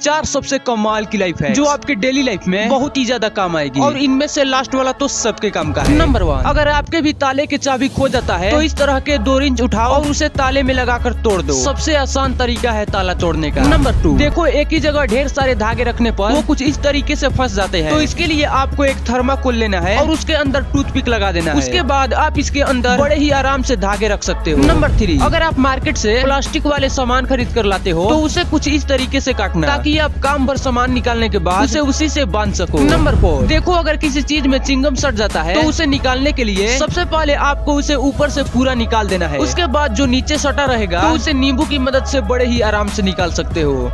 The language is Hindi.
चार सबसे कमाल की लाइफ है। जो आपके डेली लाइफ में बहुत ही ज़्यादा काम आएगी। और इनमें से लास्ट वाला तो सबके काम का है। नंबर वन अगर आपके भी ताले के चाबी खो जाता है तो इस तरह के दो रिंच उठाओ और उसे ताले में लगाकर तोड़ दो। सबसे आसान तरीका है ताला तोड़ने का। नंबर टू देखो एक ही जगह ढेर सारे धागे रखने पर वो कुछ इस तरीके से फंस जाते हैं। तो इसके लिए आपको एक थर्माकोल लेना है और उसके अंदर टूथपिक लगा देना है। उसके बाद आप इसके अंदर बड़े ही आराम से धागे रख सकते हो। नंबर थ्री अगर आप मार्केट से प्लास्टिक वाले सामान खरीद कर लाते हो तो उसे कुछ इस तरीके से काटना। ताकि आप काम भर सामान निकालने के बाद उसे उसी से बाँध सको। Number four. देखो अगर किसी चीज़ में चिंगम सट जाता है तो उसे निकालने के लिए सबसे पहले आपको उसे ऊपर से पूरा निकाल देना है। उसके बाद जो नीचे सटा रहेगा तो उसे नींबू की मदद से बड़े ही आराम से निकाल सकते हो।